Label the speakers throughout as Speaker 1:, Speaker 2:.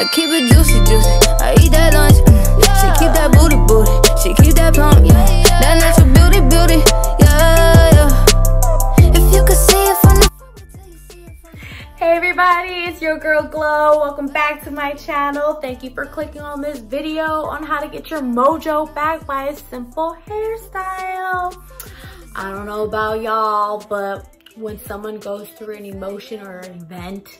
Speaker 1: I keep it juicy, juicy. I eat that lunch. Mm. She keep that booty, booty. She keep that plump, yeah. That natural beauty, beauty,
Speaker 2: Hey everybody, it's your girl Glo. Welcome back to my channel. Thank you for clicking on this video on how to get your mojo back by a simple hairstyle. I don't know about y'all, but when someone goes through an emotion or an event,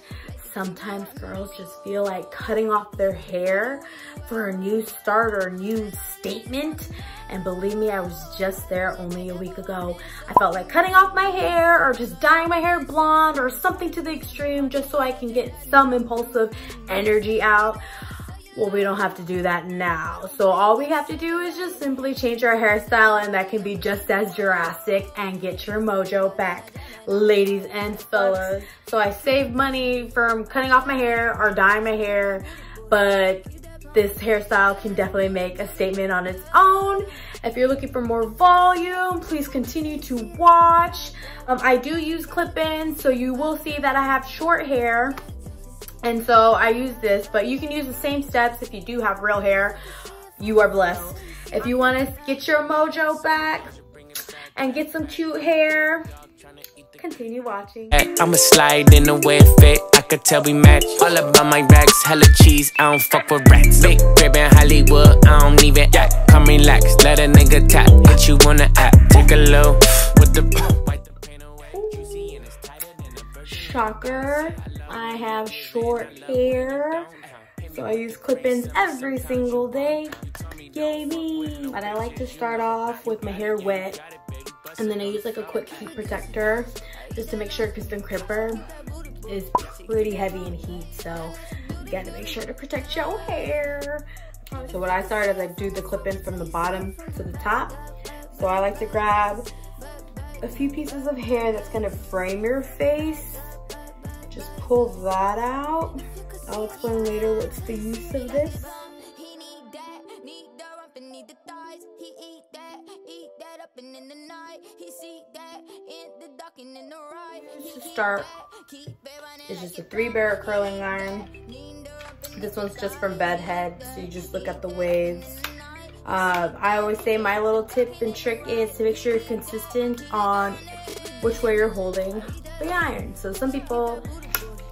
Speaker 2: sometimes girls just feel like cutting off their hair for a new start or a new statement. And believe me, I was just there only a week ago. I felt like cutting off my hair or just dyeing my hair blonde or something to the extreme just so I can get some impulsive energy out. Well, we don't have to do that now. So all we have to do is just simply change our hairstyle and that can be just as drastic and get your mojo back, ladies and fellas. So I saved money from cutting off my hair or dyeing my hair, but this hairstyle can definitely make a statement on its own. If you're looking for more volume, please continue to watch. Um, I do use clip-ins, so you will see that I have short hair. And so I use this, but you can use the same steps if you do have real hair. You are blessed. If you want to get your mojo back and get some cute hair, continue watching.
Speaker 3: I'ma slide in the way it fit. I could tell we match. All about my racks, hella cheese. I don't fuck with rats. Big crib in Hollywood, I don't even act. Come relax, let a nigga tap. Hit you on the app. Take a low with the. wipe the paint away. Juicy and it's tighter than a.
Speaker 2: Shocker, I have short hair. So I use clip-ins every single day. Yay me. But I like to start off with my hair wet. And then I use like a quick heat protector just to make sure because the crimper is pretty heavy in heat. So you gotta make sure to protect your hair. So what I start is I do the clip-in from the bottom to the top. So I like to grab a few pieces of hair that's gonna frame your face. Just pull that out. I'll explain later what's the use of this.
Speaker 1: He need that, the rump and need the thighs. He eat that, eat that up and in the night. He see that in the dark and in the right.
Speaker 2: To start,
Speaker 1: Keep it running
Speaker 2: it's just a three barrel curling iron. This one's just from bedhead, so you just look at the waves. Uh, I always say my little tip and trick is to make sure you're consistent on which way you're holding the iron. So some people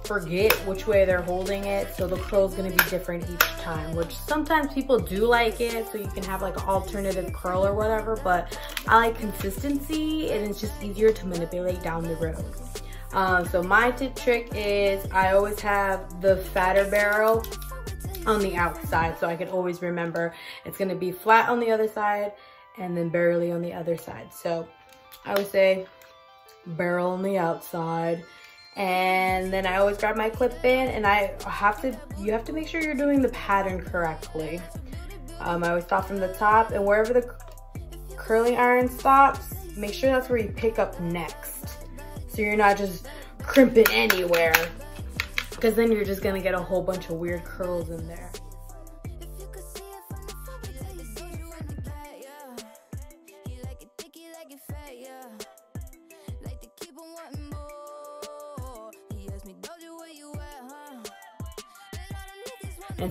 Speaker 2: forget which way they're holding it, so the curl's gonna be different each time, which sometimes people do like it, so you can have like an alternative curl or whatever, but I like consistency and it's just easier to manipulate down the road. Um, so my tip trick is I always have the fatter barrel on the outside so I can always remember it's gonna be flat on the other side and then barely on the other side. So I would say barrel on the outside and then I always grab my clip in and I have to, you have to make sure you're doing the pattern correctly. Um, I always stop from the top and wherever the curling iron stops, make sure that's where you pick up next. So you're not just crimping anywhere because then you're just gonna get a whole bunch of weird curls in there.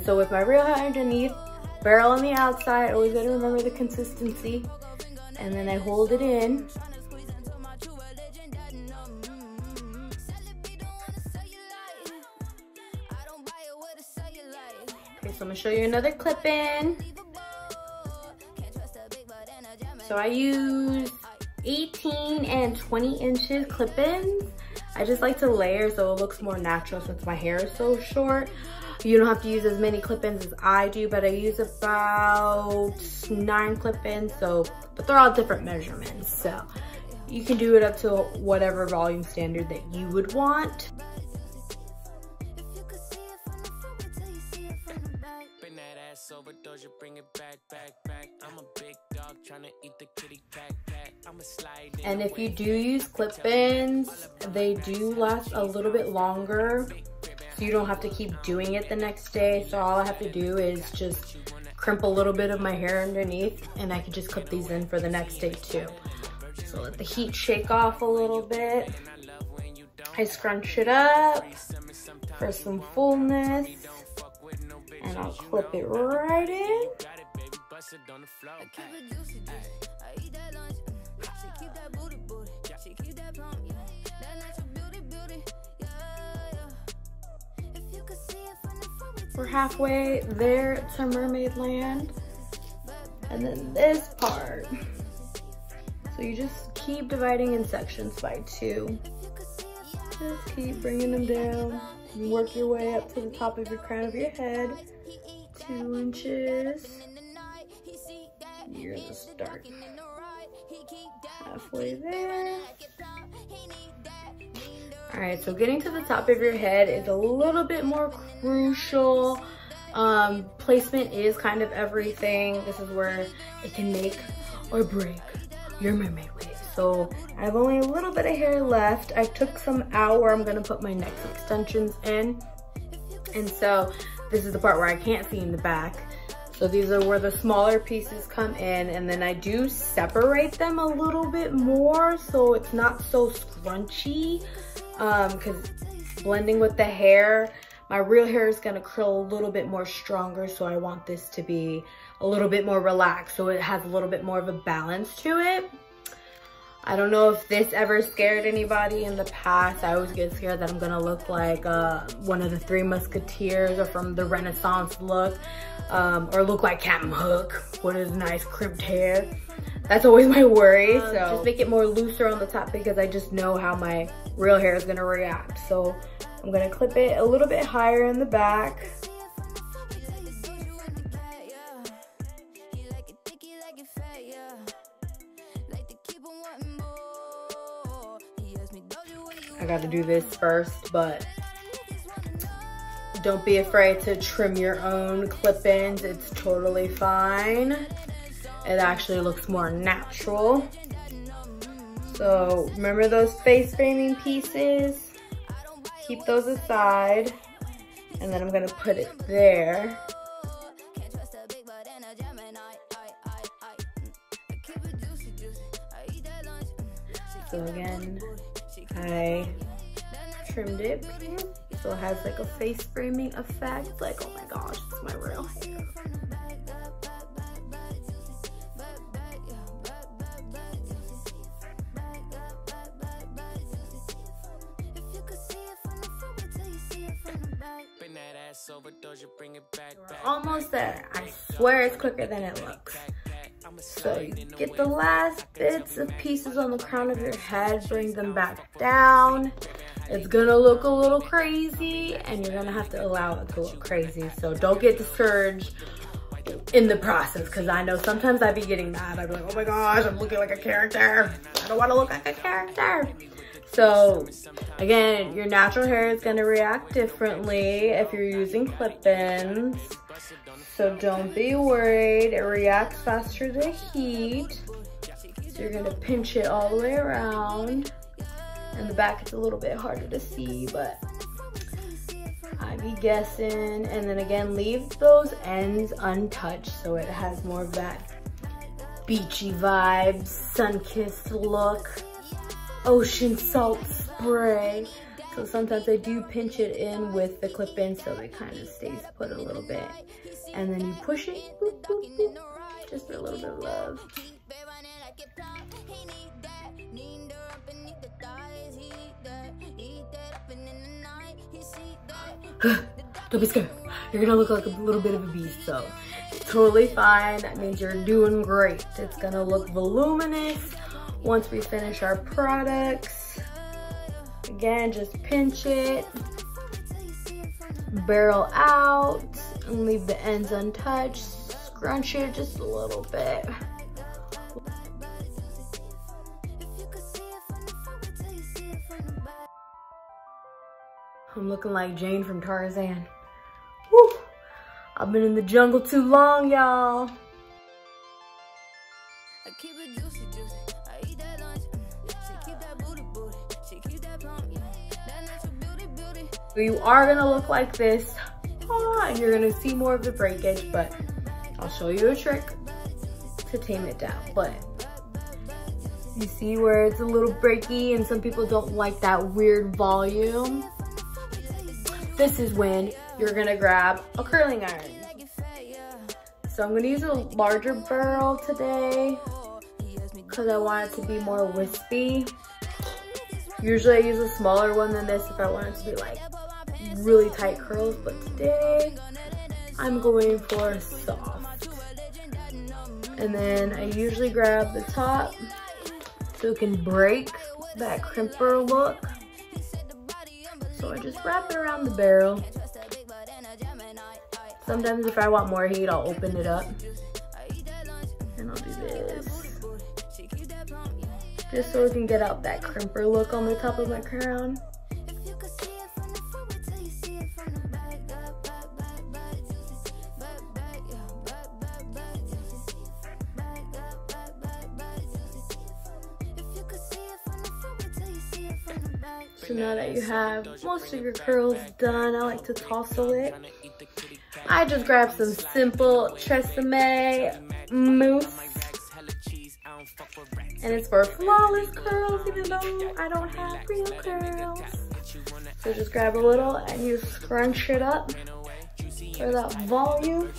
Speaker 2: So with my real hair underneath, barrel on the outside, always gotta remember the consistency. And then I hold it in. Okay, so I'm gonna show you another clip in. So I use 18 and 20 inches clip-ins. I just like to layer so it looks more natural since my hair is so short. You don't have to use as many clip-ins as I do, but I use about nine clip-ins, so, but they're all different measurements. So you can do it up to whatever volume standard that you would want.
Speaker 3: Over, Doja, bring it back, back, back. I'm a big dog eat the kitty cat, cat. Slide
Speaker 2: And if you do use clip-ins, they do last a little bit longer. So you don't have to keep doing it the next day. So all I have to do is just crimp a little bit of my hair underneath and I can just clip these in for the next day too. So let the heat shake off a little bit. I scrunch it up for some fullness and I'll clip it right in. We're halfway there to mermaid land. And then this part. So you just keep dividing in sections by two. Just keep bringing them down. Work your way up to the top of your crown of your head. Two inches. You're gonna start halfway there. All right, so getting to the top of your head is a little bit more crucial. Um, placement is kind of everything. This is where it can make or break your mermaid wave. So I have only a little bit of hair left. I took some out where I'm gonna put my next extensions in. And so this is the part where I can't see in the back. So these are where the smaller pieces come in and then I do separate them a little bit more so it's not so scrunchy because um, blending with the hair, my real hair is gonna curl a little bit more stronger so I want this to be a little bit more relaxed so it has a little bit more of a balance to it. I don't know if this ever scared anybody in the past. I always get scared that I'm gonna look like uh, one of the Three Musketeers or from the Renaissance look, um, or look like Captain Hook with his nice crimped hair. That's always my worry, um, so just make it more looser on the top because I just know how my real hair is gonna react. So I'm gonna clip it a little bit higher in the back. I got to do this first, but don't be afraid to trim your own clip-ins. It's totally fine. It actually looks more natural. So remember those face framing pieces? Keep those aside. And then I'm gonna put it there. So again, I trimmed it so it has like a face framing effect. Like, oh my gosh, it's my real hair. Swear it's quicker than it looks. So you get the last bits of pieces on the crown of your head, bring them back down. It's gonna look a little crazy and you're gonna have to allow it to look crazy. So don't get discouraged in the process because I know sometimes I'd be getting mad. I'd be like, oh my gosh, I'm looking like a character. I don't wanna look like a character. So again, your natural hair is gonna react differently if you're using clip-ins. So don't be worried, it reacts faster to heat. So you're gonna pinch it all the way around. In the back, it's a little bit harder to see, but I be guessing. And then again, leave those ends untouched so it has more of that beachy vibe, sun-kissed look, ocean salt spray. So sometimes I do pinch it in with the clip-in so it kind of stays put a little bit and then you push it, boop, boop, boop, just for a little bit of love. Don't be scared. You're gonna look like a little bit of a beast, so totally fine. That means you're doing great. It's gonna look voluminous once we finish our products. Again, just pinch it, barrel out, and leave the ends untouched. Scrunch it just a little bit. I'm looking like Jane from Tarzan. Woo! I've been in the jungle too long, y'all. You are gonna look like this and you're gonna see more of the breakage, but I'll show you a trick to tame it down, but you see where it's a little breaky and some people don't like that weird volume. This is when you're gonna grab a curling iron. So I'm gonna use a larger barrel today because I want it to be more wispy. Usually I use a smaller one than this if I want it to be like really tight curls, but today I'm going for soft. And then I usually grab the top so it can break that crimper look. So I just wrap it around the barrel. Sometimes if I want more heat, I'll open it up. And I'll do this. Just so it can get out that crimper look on the top of my crown. So now that you have most of your curls done, I like to tousle it. I just grabbed some simple Tresemme mousse. And it's for flawless curls, even though I don't have real curls. So just grab a little and you scrunch it up for that volume.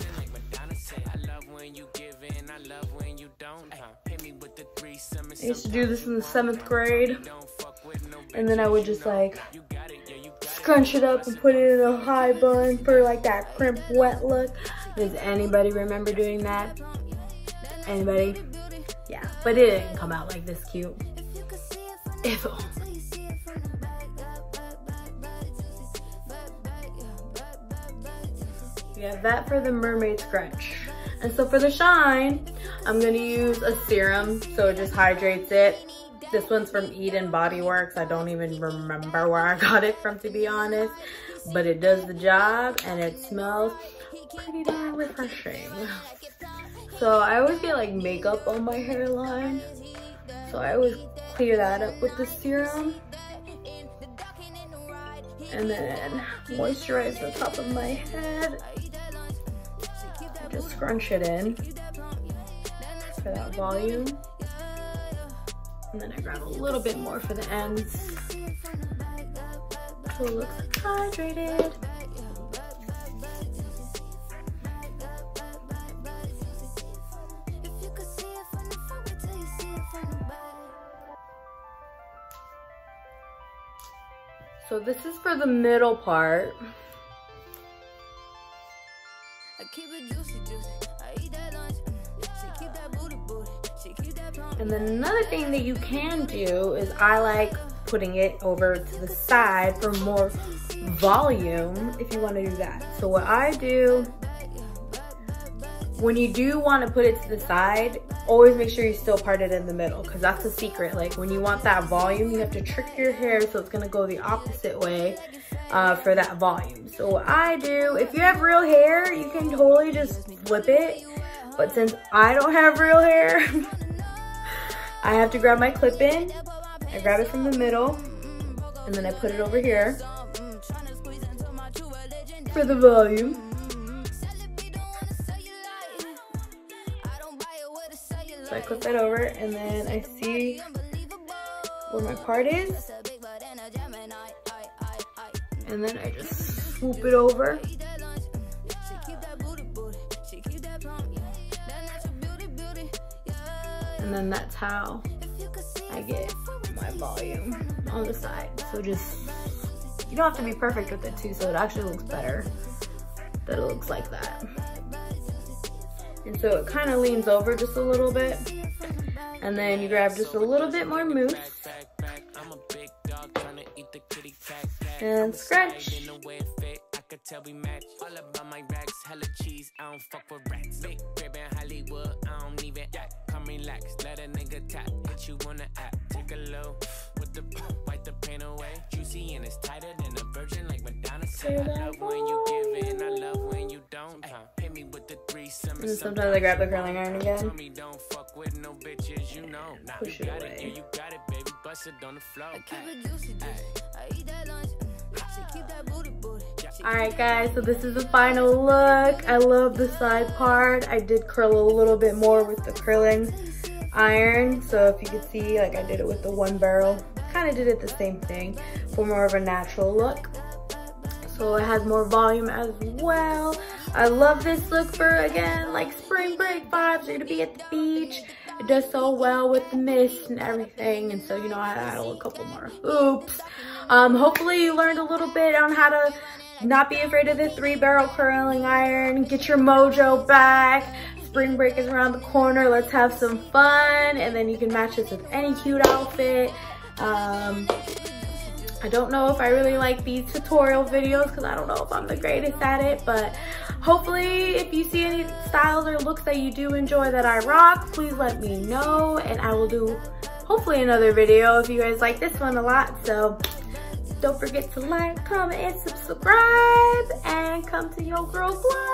Speaker 2: I used to do this in the seventh grade. And then I would just like scrunch it up and put it in a high bun for like that crimp wet look. Does anybody remember doing that? Anybody? Yeah, but it didn't come out like this cute. If. We have that for the mermaid scrunch. And so for the shine, I'm gonna use a serum so it just hydrates it. This one's from Eden Body Works. I don't even remember where I got it from, to be honest. But it does the job and it smells pretty darn refreshing. So I always get like makeup on my hairline. So I always clear that up with the serum. And then moisturize the top of my head. Just scrunch it in for that volume. And then I grab a little bit more for the ends. So hydrated. So this is for the middle part. And then another thing that you can do is I like putting it over to the side for more volume if you want to do that. So what I do, when you do want to put it to the side, always make sure you still part it in the middle because that's the secret. Like when you want that volume, you have to trick your hair so it's going to go the opposite way uh, for that volume. So what I do, if you have real hair, you can totally just flip it. But since I don't have real hair, I have to grab my clip in. I grab it from the middle and then I put it over here for the volume. So I clip that over and then I see where my part is. And then I just swoop it over. And then that's how I get my volume on the side. So just, you don't have to be perfect with it too, so it actually looks better that it looks like that. And so it kind of leans over just a little bit. And then you grab just a little bit more mousse. And scratch. All about my racks, hella cheese, I don't fuck with rats. Big crib in Hollywood, I don't even act. Come relax, let a nigga tap. Hit you on the app, take a low. With the wipe the pain away. Juicy and it's tighter than a virgin, like Madonna said. I love when you give in, I love when you don't. Uh, hit me with the three And sometimes I grab the curling iron again. Don't fuck with no bitches, you know. Push it away. Yeah, you got it, baby. Bust it on the floor. I keep it juicy, juicy. I eat that lunch. She keep that booty, booty. All right guys, so this is the final look. I love the side part. I did curl a little bit more with the curling iron. So if you can see, like I did it with the one barrel. Kind of did it the same thing for more of a natural look. So it has more volume as well. I love this look for, again, like spring break vibes. You're gonna be at the beach. It does so well with the mist and everything. And so, you know, I added a couple more hoops. Um, hopefully you learned a little bit on how to not be afraid of the three barrel curling iron. Get your mojo back. Spring break is around the corner. Let's have some fun. And then you can match this with any cute outfit. Um, I don't know if I really like these tutorial videos because I don't know if I'm the greatest at it, but hopefully if you see any styles or looks that you do enjoy that I rock, please let me know and I will do hopefully another video if you guys like this one a lot. So don't forget to like, comment, and subscribe and come to your girl Glo.